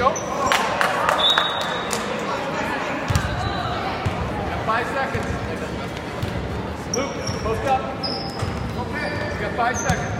go. Got five seconds. Luke, post up. Okay. You got five seconds.